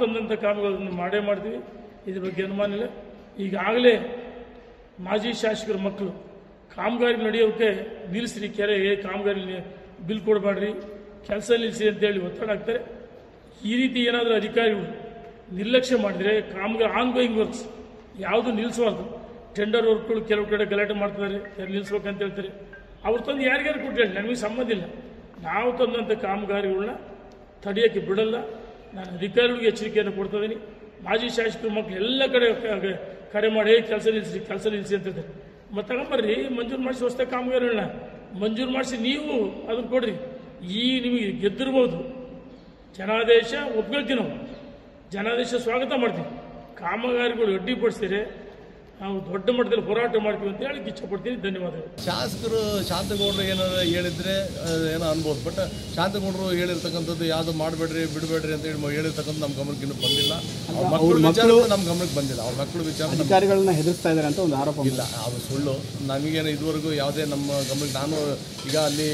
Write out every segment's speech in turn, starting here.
ತಂದಂಥ ಕಾಮಗಳನ್ನು ಮಾಡೇ ಮಾಡ್ತೀವಿ ಇದ್ರ ಬಗ್ಗೆ ಅನುಮಾನ ಇಲ್ಲ. ಈಗಾಗಲೇ ಮಾಜಿ ಶಾಸಕರ ಮಕ್ಕಳು ಕಾಮಗಾರಿ ನಡೆಯೋಕೆ ನಿಲ್ಲಿಸ್ರಿ ಕೆರೆ ಕಾಮಗಾರಿ ಬಿಲ್ ಕೊಡಬೇಡ್ರಿ, ಕೆಲಸ ನಿಲ್ಲಿಸಿ ಅಂತೇಳಿ ಒತ್ತಡ ಹಾಕ್ತಾರೆ. ಈ ರೀತಿ ಏನಾದರೂ ಅಧಿಕಾರಿಗಳು ನಿರ್ಲಕ್ಷ್ಯ ಮಾಡಿದರೆ ಕಾಮಗಾರಿ ಆನ್ ಗೋಯಿಂಗ್ ವರ್ಕ್ಸ್ ಯಾವುದು ನಿಲ್ಲಿಸಬಾರ್ದು. ಟೆಂಡರ್ ವರ್ಕ್ಗಳು ಕೆಲವು ಕಡೆ ಗಲಾಟೆ ಮಾಡ್ತಿದ್ದಾರೆ, ಯಾರು ನಿಲ್ಲಿಸ್ಬೇಕಂತ ಹೇಳ್ತಾರೆ. ಅವ್ರು ತಂದು ಯಾರಿಗಾರು ಕೊಟ್ಟು ಹೇಳಿ ನನಗೆ ಸಂಬಂಧ ಇಲ್ಲ. ನಾವು ತಂದಂಥ ಕಾಮಗಾರಿಗಳನ್ನ ತಡೆಯೋಕ್ಕೆ ಬಿಡಲ್ಲ. ನಾನು ಅಧಿಕಾರಿಗಳಿಗೆ ಎಚ್ಚರಿಕೆಯನ್ನು ಕೊಡ್ತಾ ಇದ್ದೀನಿ ಮಾಜಿ ಶಾಸಕರು ಮಕ್ಕಳು ಎಲ್ಲ ಕಡೆ ಕರೆ ಮಾಡಿ ಕೆಲಸ ನಿಲ್ಲಿಸಿ ಕೆಲಸ ನಿಲ್ಲಿಸಿ ಅಂತ ಮತ್ತೆ ತಗೊಂಬರ್ರಿ ಮಂಜೂರು ಮಾಡಿಸಿ ಹೊಸ ಕಾಮಗಾರಿಗಳನ್ನ. ಮಂಜೂರು ಮಾಡಿಸಿ ನೀವು ಅದನ್ನು ಕೊಡ್ರಿ. ಈ ನಿಮಗೆ ಗೆದ್ದಿರ್ಬೋದು. ಜನಾದೇಶ ಒಪ್ಕೊಳ್ತೀವಿ ನಾವು. ಜನಾದೇಶ ಸ್ವಾಗತ ಮಾಡ್ತೀವಿ. ಕಾಮಗಾರಿಗಳು ಅಡ್ಡಿಪಡಿಸಿದರೆ ನಾವು ದೊಡ್ಡ ಮಟ್ಟದಲ್ಲಿ ಹೋರಾಟ ಮಾಡ್ತೀವಿ ಅಂತ ಹೇಳಿ ಇಚ್ಛಪಡ್ತೀನಿ. ಧನ್ಯವಾದಗಳು. ಶಾಸಕರು ಶಾಂತಗೌಡರು ಏನಾದ್ರು ಹೇಳಿದ್ರೆ ಏನೋ ಅನ್ಬೋದು. ಬಟ್ ಶಾಂತಗೌಡರು ಹೇಳಿರ್ತಕ್ಕಂಥದ್ದು ಯಾವುದು ಮಾಡಬೇಡ್ರಿ ಬಿಡಬೇಡ್ರಿ ಅಂತ ಹೇಳಿ ಹೇಳಿರ್ತಕ್ಕಂಥ ನಮ್ಮ ಗಮನಕ್ಕೆ ಇನ್ನೂ ಬಂದಿಲ್ಲ. ಅವ್ರ ಮಕ್ಕಳು ನಮ್ಮ ಗಮನಕ್ಕೆ ಬಂದಿಲ್ಲ. ಅವ್ರ ಮಕ್ಕಳು ವಿಚಾರ ಅಧಿಕಾರಿಗಳನ್ನ ಹೆದರ್ಸ್ತಾ ಇದ್ದಾರೆ ಅಂತ ಒಂದು ಆರೋಪ ಇಲ್ಲ ಅದು ಸುಳ್ಳು. ನಮಗೇನು ಇದುವರೆಗೂ ಯಾವುದೇ ನಮ್ಮ ಗಮನಕ್ಕೆ ನಾನು ಈಗ ಅಲ್ಲಿ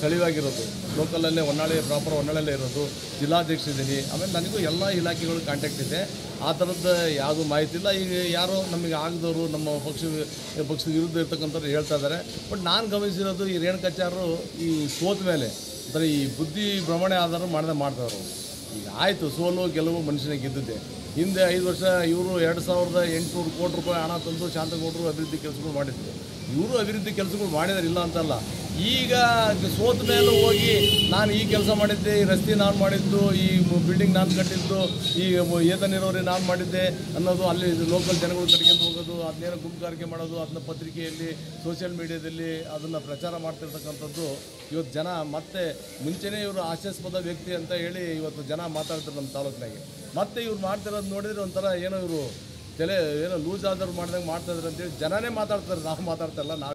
ಸ್ಥಳೀಯವಾಗಿರೋದು. ಲೋಕಲಲ್ಲೇ ಹೊನ್ನಾಳಿ ಪ್ರಾಪರ್ ಹೊನ್ನಾಳಲ್ಲೇ ಇರೋದು. ಜಿಲ್ಲಾಧ್ಯಕ್ಷ ಇದ್ದೀನಿ. ಆಮೇಲೆ ನನಗೂ ಎಲ್ಲ ಇಲಾಖೆಗಳು ಕಾಂಟ್ಯಾಕ್ಟ್ ಇದೆ. ಆ ಥರದ್ದು ಯಾವುದು ಮಾಹಿತಿ ಇಲ್ಲ. ಈಗ ಯಾರೋ ನಮಗೆ ಆಗದವರು ನಮ್ಮ ಪಕ್ಷ ಪಕ್ಷದ ವಿರುದ್ಧ ಇರ್ತಕ್ಕಂಥವ್ರು ಹೇಳ್ತಾ ಇದ್ದಾರೆ. ಬಟ್ ನಾನು ಗಮನಿಸಿರೋದು ಈ ರೇಣುಕಾಚಾರ್ಯರು ಈ ಸೋತ ಮೇಲೆ ಅಂದರೆ ಈ ಬುದ್ಧಿ ಭ್ರಮಣೆ ಆದರೂ ಮಾಡದೆ ಮಾಡ್ತಾವ್ರು ಈಗ ಆಯಿತು, ಸೋಲು, ಗೆಲುವು ಮನುಷ್ಯನಿಗೆ ಗೆದ್ದಿದ್ದೆ. ಹಿಂದೆ ಐದು ವರ್ಷ ಇವರು ಎರಡು ಸಾವಿರದ ಎಂಟುನೂರು ಕೋಟಿ ರೂಪಾಯಿ ಹಣ ತಂದು ಶಾಂತಗೌಡರು ಅಭಿವೃದ್ಧಿ ಕೆಲಸಗಳು ಮಾಡಿದ್ರು. ಇವರು ಅಭಿವೃದ್ಧಿ ಕೆಲಸಗಳು ಮಾಡಿದಾರೆ, ಇಲ್ಲ ಅಂತಲ್ಲ. ಈಗ ಸೋತ ಮೇಲೆ ಹೋಗಿ ನಾನು ಈ ಕೆಲಸ ಮಾಡಿದ್ದೆ, ಈ ರಸ್ತೆ ನಾನು ಮಾಡಿದ್ದು, ಈ ಬಿಲ್ಡಿಂಗ್ ನಾನು ಕಟ್ಟಿದ್ದು, ಈ ಏತ ನೀರಾವರಿ ನಾನು ಮಾಡಿದ್ದೆ ಅನ್ನೋದು ಅಲ್ಲಿ ಲೋಕಲ್ ಜನಗಳು ಕಟ್ಕೊಂಡು ಹೋಗೋದು ಅದನ್ನೇನೋ ಗುಂಪುಗಾರಿಕೆ ಮಾಡೋದು ಅದನ್ನ ಪತ್ರಿಕೆಯಲ್ಲಿ ಸೋಷಿಯಲ್ ಮೀಡಿಯಾದಲ್ಲಿ ಅದನ್ನು ಪ್ರಚಾರ ಮಾಡ್ತಿರ್ತಕ್ಕಂಥದ್ದು ಇವತ್ತು ಜನ. ಮತ್ತೆ ಮುಂಚೆನೇ ಇವರು ಆಶಾಸ್ಪದ ವ್ಯಕ್ತಿ ಅಂತ ಹೇಳಿ ಇವತ್ತು ಜನ ಮಾತಾಡ್ತಾರೆ ನಮ್ಮ ತಾಲೂಕಿನಾಗೆ. ಮತ್ತೆ ಇವ್ರು ಮಾಡ್ತಿರೋದು ನೋಡಿದ್ರೆ ಒಂಥರ ಏನೋ ಇವರು ತಲೆ ಏನೋ ಲೂಸ್ ಆದವ್ರು ಮಾಡ್ದಂಗೆ ಮಾಡ್ತಾ ಇದ್ದಾರೆ ಅಂತೇಳಿ ಜನನೇ ಮಾತಾಡ್ತಾರೆ ನಾವು ಮಾತಾಡ್ತಾ ಇಲ್ಲ ನಾವು